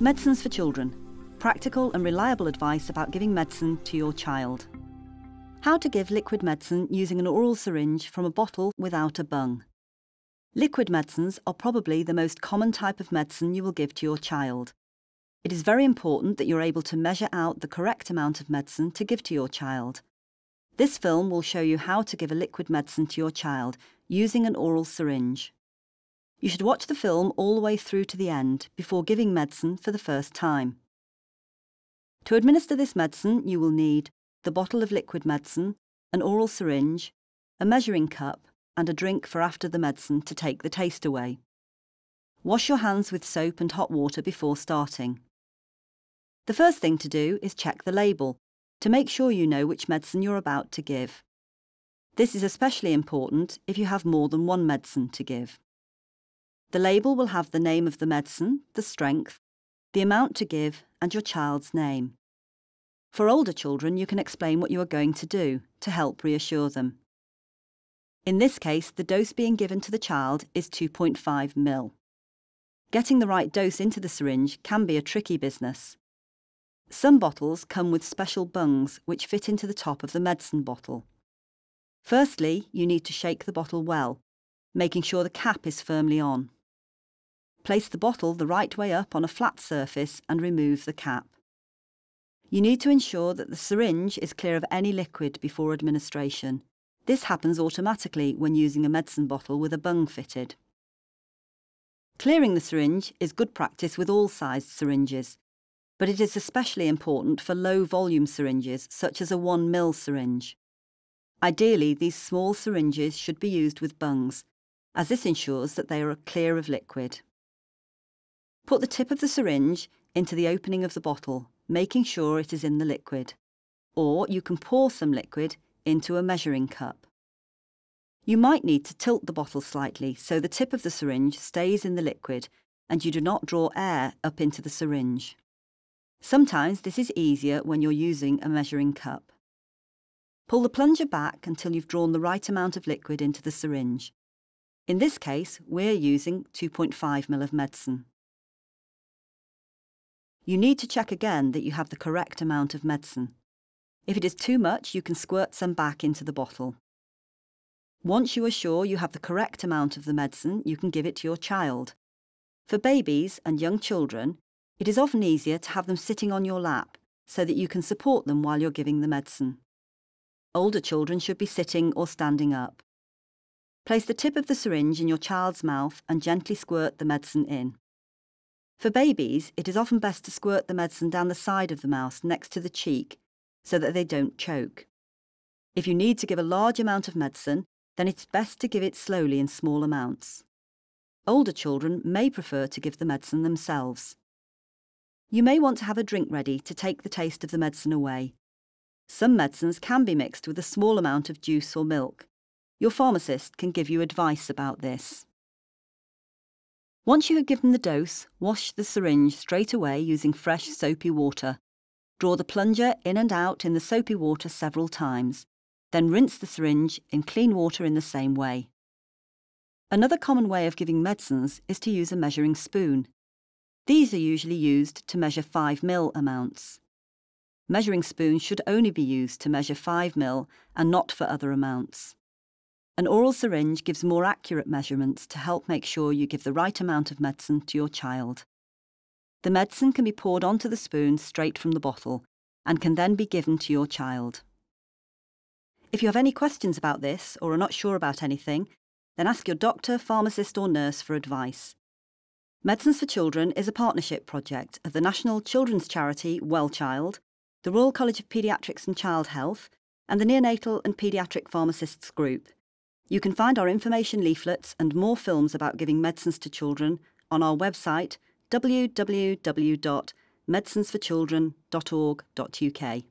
Medicines for Children practical and reliable advice about giving medicine to your child. How to give liquid medicine using an oral syringe from a bottle without a bung. Liquid medicines are probably the most common type of medicine you will give to your child. It is very important that you're able to measure out the correct amount of medicine to give to your child. This film will show you how to give a liquid medicine to your child using an oral syringe. You should watch the film all the way through to the end before giving medicine for the first time. To administer this medicine, you will need the bottle of liquid medicine, an oral syringe, a measuring cup, and a drink for after the medicine to take the taste away. Wash your hands with soap and hot water before starting. The first thing to do is check the label to make sure you know which medicine you're about to give. This is especially important if you have more than one medicine to give. The label will have the name of the medicine, the strength, the amount to give, and your child's name. For older children, you can explain what you are going to do to help reassure them. In this case, the dose being given to the child is 2.5 ml. Getting the right dose into the syringe can be a tricky business. Some bottles come with special bungs which fit into the top of the medicine bottle. Firstly, you need to shake the bottle well, making sure the cap is firmly on. Place the bottle the right way up on a flat surface and remove the cap. You need to ensure that the syringe is clear of any liquid before administration. This happens automatically when using a medicine bottle with a bung fitted. Clearing the syringe is good practice with all sized syringes, but it is especially important for low volume syringes such as a 1 ml syringe. Ideally, these small syringes should be used with bungs, as this ensures that they are clear of liquid. Put the tip of the syringe into the opening of the bottle, making sure it is in the liquid. Or you can pour some liquid into a measuring cup. You might need to tilt the bottle slightly so the tip of the syringe stays in the liquid and you do not draw air up into the syringe. Sometimes this is easier when you're using a measuring cup. Pull the plunger back until you've drawn the right amount of liquid into the syringe. In this case, we're using 2.5 ml of medicine. You need to check again that you have the correct amount of medicine. If it is too much, you can squirt some back into the bottle. Once you are sure you have the correct amount of the medicine, you can give it to your child. For babies and young children, it is often easier to have them sitting on your lap so that you can support them while you're giving the medicine. Older children should be sitting or standing up. Place the tip of the syringe in your child's mouth and gently squirt the medicine in. For babies, it is often best to squirt the medicine down the side of the mouth next to the cheek so that they don't choke. If you need to give a large amount of medicine, then it's best to give it slowly in small amounts. Older children may prefer to give the medicine themselves. You may want to have a drink ready to take the taste of the medicine away. Some medicines can be mixed with a small amount of juice or milk. Your pharmacist can give you advice about this. Once you have given the dose, wash the syringe straight away using fresh soapy water. Draw the plunger in and out in the soapy water several times. Then rinse the syringe in clean water in the same way. Another common way of giving medicines is to use a measuring spoon. These are usually used to measure 5 ml amounts. Measuring spoons should only be used to measure 5 ml and not for other amounts. An oral syringe gives more accurate measurements to help make sure you give the right amount of medicine to your child. The medicine can be poured onto the spoon straight from the bottle and can then be given to your child. If you have any questions about this or are not sure about anything, then ask your doctor, pharmacist, or nurse for advice. Medicines for Children is a partnership project of the national children's charity WellChild, the Royal College of Paediatrics and Child Health, and the Neonatal and Paediatric Pharmacists Group. You can find our information leaflets and more films about giving medicines to children on our website www.medicinesforchildren.org.uk.